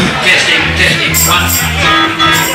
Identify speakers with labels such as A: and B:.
A: Testing, testing, one, two, three.